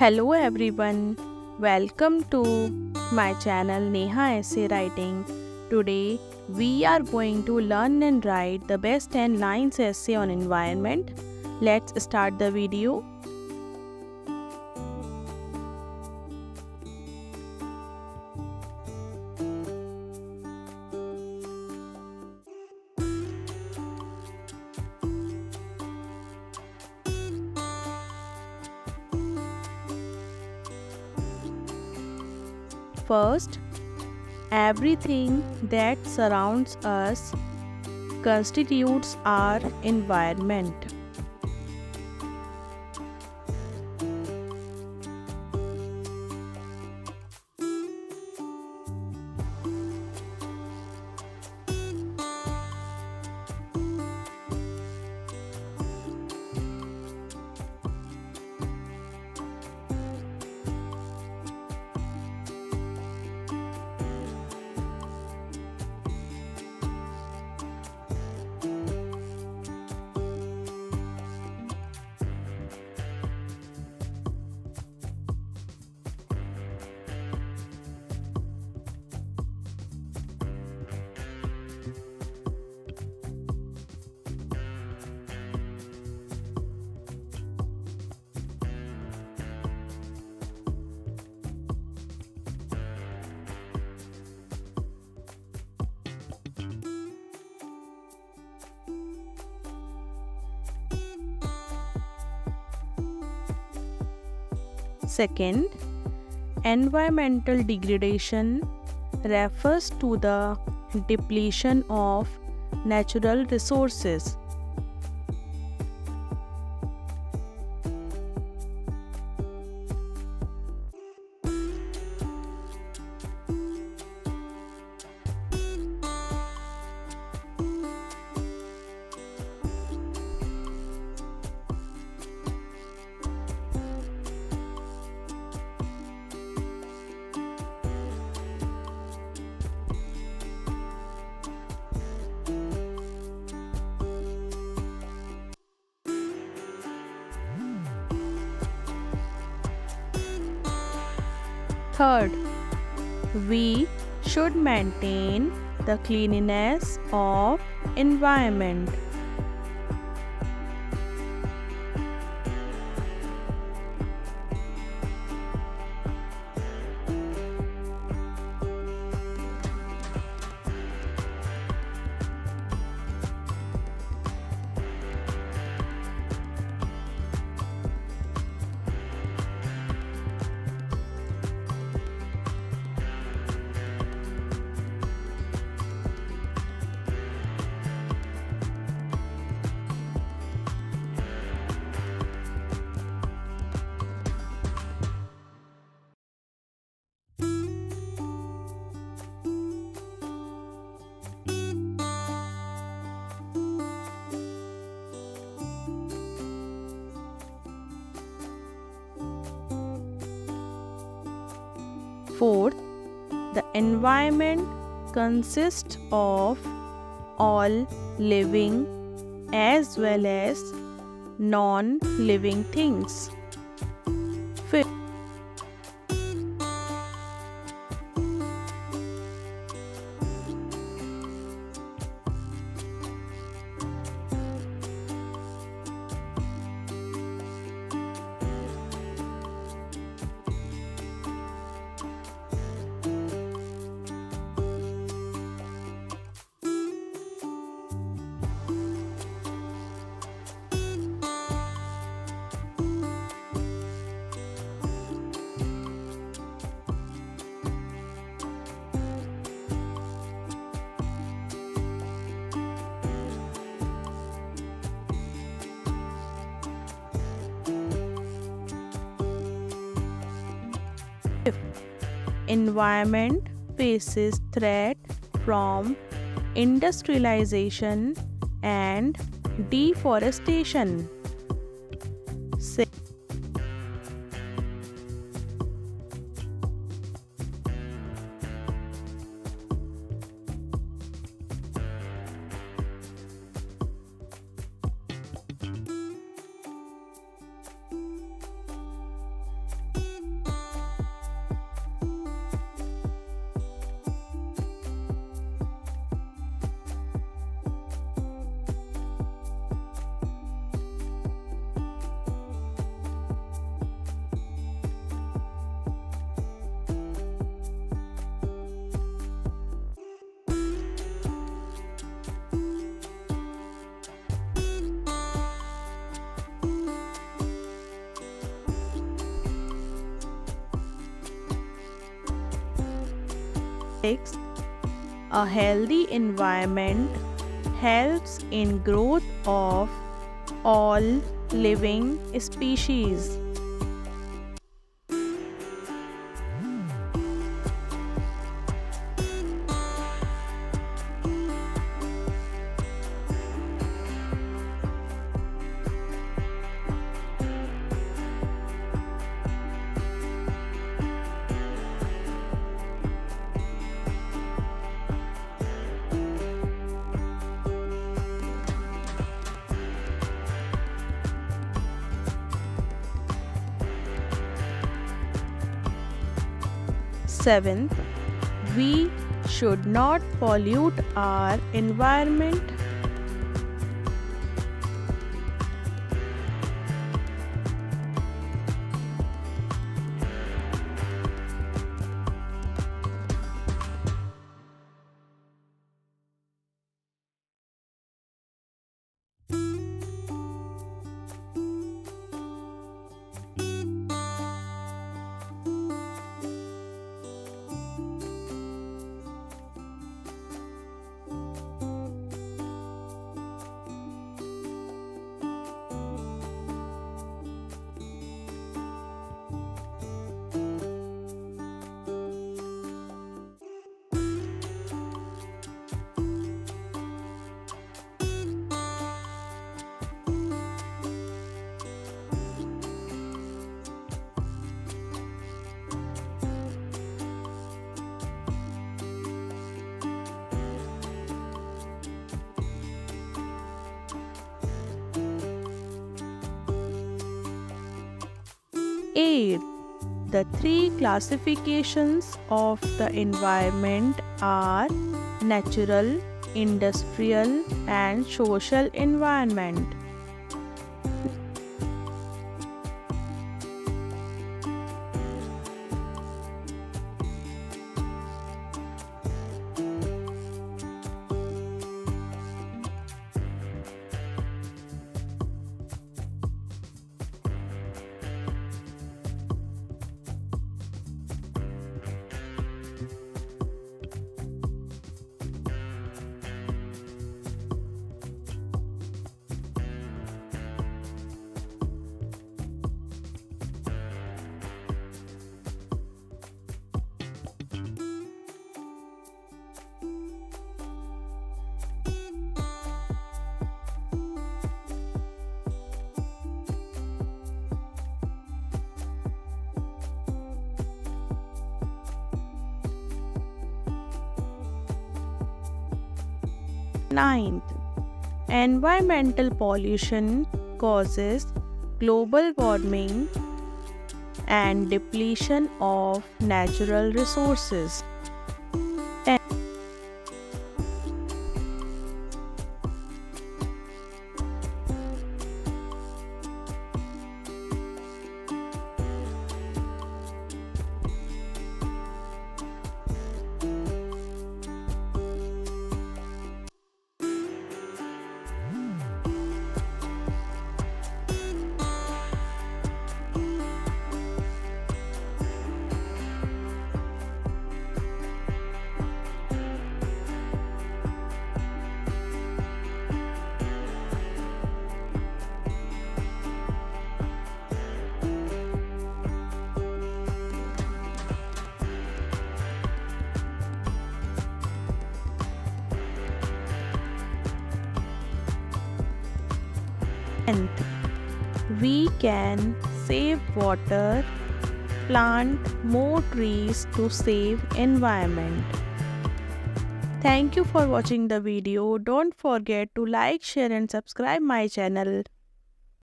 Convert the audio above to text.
Hello everyone, welcome to my channel Neha Essay Writing. Today we are going to learn and write the best 10 lines essay on environment. Let's start the video. First, everything that surrounds us constitutes our environment. Second, environmental degradation refers to the depletion of natural resources. Third, we should maintain the cleanliness of environment. Fourth, the environment consists of all living as well as non living things. Fifth, environment faces threat from industrialization and deforestation. 6. A healthy environment helps in growth of all living species. Seventh, we should not pollute our environment. Eighth, the three classifications of the environment are natural, industrial and social environment. Ninth, environmental pollution causes global warming and depletion of natural resources. We can save water, plant more trees to save environment. Thank you for watching the video. Don't forget to like, share and subscribe my channel.